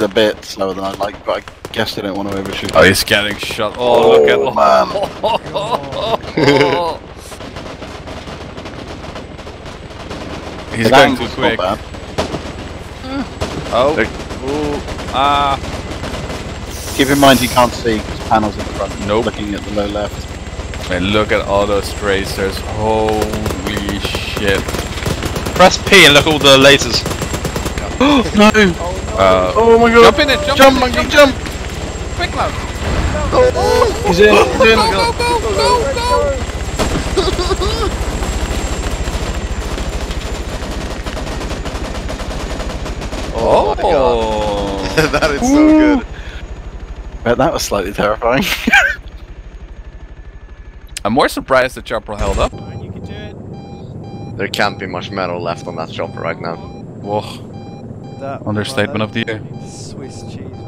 is a bit slower than I'd like, but I guess they don't want to overshoot. Oh, he's getting shot. Oh, look at Oh, oh, He's The going too angle's not quick. bad. Oh, ooh, ah. Keep in mind he can't see because panels in the front. Nope. Looking at the low left. And look at all those tracers. Holy shit. Press P and look at all the lasers. no! Uh, Oh my god! jump in it, jump, Jump, in it, monkey, jump, jump! quick now. He's in, he's in! Go, go, go, go. go! Oh, my Oh. god. that is so good. Bet that was slightly terrifying. I'm more surprised the chopper held up. You can do it. There can't be much metal left on that chopper right now. Whoa. That, Understatement of the year. Swiss cheese.